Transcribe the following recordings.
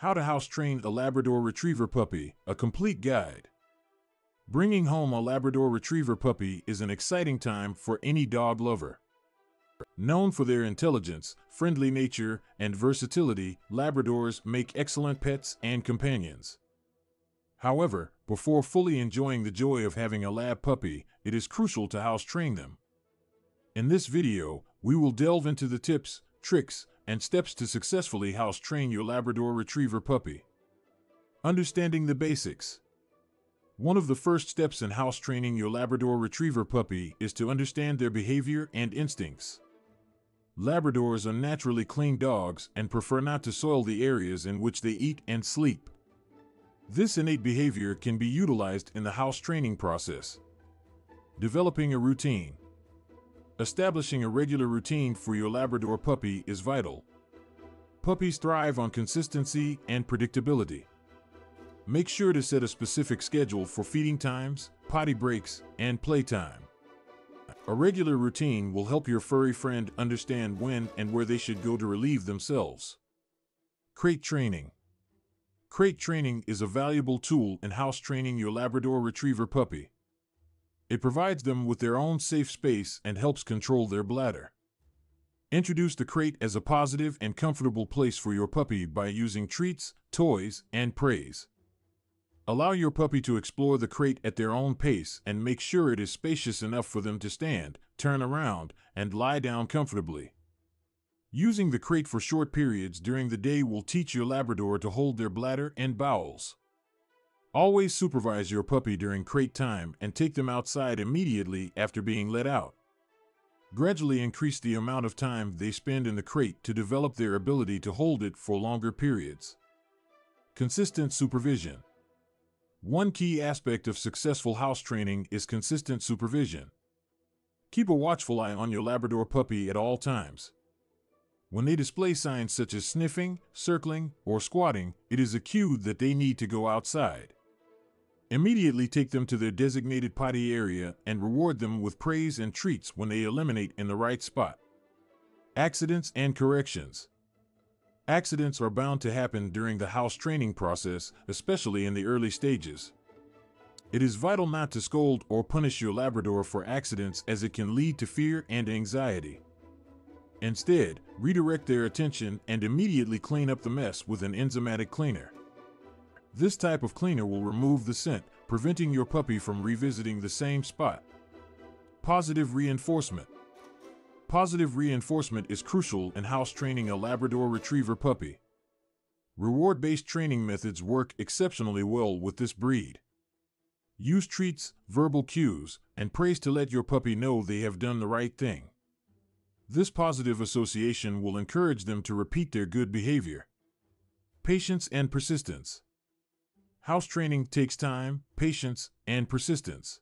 How to House Train a Labrador Retriever Puppy, a complete guide. Bringing home a Labrador Retriever puppy is an exciting time for any dog lover. Known for their intelligence, friendly nature, and versatility, Labradors make excellent pets and companions. However, before fully enjoying the joy of having a lab puppy, it is crucial to house train them. In this video, we will delve into the tips, tricks, and steps to successfully house train your Labrador Retriever puppy. Understanding the basics. One of the first steps in house training your Labrador Retriever puppy is to understand their behavior and instincts. Labradors are naturally clean dogs and prefer not to soil the areas in which they eat and sleep. This innate behavior can be utilized in the house training process. Developing a routine. Establishing a regular routine for your Labrador puppy is vital. Puppies thrive on consistency and predictability. Make sure to set a specific schedule for feeding times, potty breaks, and playtime. A regular routine will help your furry friend understand when and where they should go to relieve themselves. Crate training. Crate training is a valuable tool in house training your Labrador Retriever puppy. It provides them with their own safe space and helps control their bladder. Introduce the crate as a positive and comfortable place for your puppy by using treats, toys, and praise. Allow your puppy to explore the crate at their own pace and make sure it is spacious enough for them to stand, turn around, and lie down comfortably. Using the crate for short periods during the day will teach your Labrador to hold their bladder and bowels. Always supervise your puppy during crate time and take them outside immediately after being let out. Gradually increase the amount of time they spend in the crate to develop their ability to hold it for longer periods. Consistent supervision. One key aspect of successful house training is consistent supervision. Keep a watchful eye on your Labrador puppy at all times. When they display signs such as sniffing, circling, or squatting, it is a cue that they need to go outside. Immediately take them to their designated potty area and reward them with praise and treats when they eliminate in the right spot. Accidents and corrections. Accidents are bound to happen during the house training process, especially in the early stages. It is vital not to scold or punish your Labrador for accidents as it can lead to fear and anxiety. Instead, redirect their attention and immediately clean up the mess with an enzymatic cleaner. This type of cleaner will remove the scent, preventing your puppy from revisiting the same spot. Positive reinforcement. Positive reinforcement is crucial in house training a Labrador Retriever puppy. Reward based training methods work exceptionally well with this breed. Use treats, verbal cues, and praise to let your puppy know they have done the right thing. This positive association will encourage them to repeat their good behavior. Patience and persistence. House training takes time, patience, and persistence.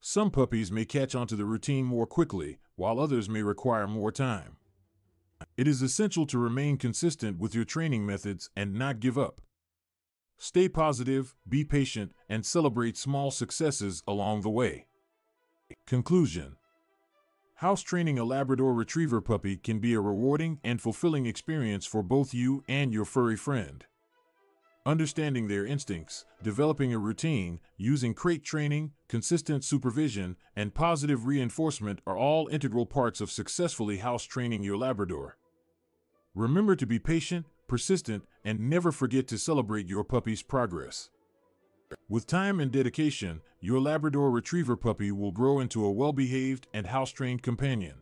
Some puppies may catch on to the routine more quickly, while others may require more time. It is essential to remain consistent with your training methods and not give up. Stay positive, be patient, and celebrate small successes along the way. Conclusion House training a Labrador Retriever puppy can be a rewarding and fulfilling experience for both you and your furry friend. Understanding their instincts, developing a routine, using crate training, consistent supervision, and positive reinforcement are all integral parts of successfully house training your Labrador. Remember to be patient, persistent, and never forget to celebrate your puppy's progress. With time and dedication, your Labrador Retriever puppy will grow into a well behaved and house trained companion.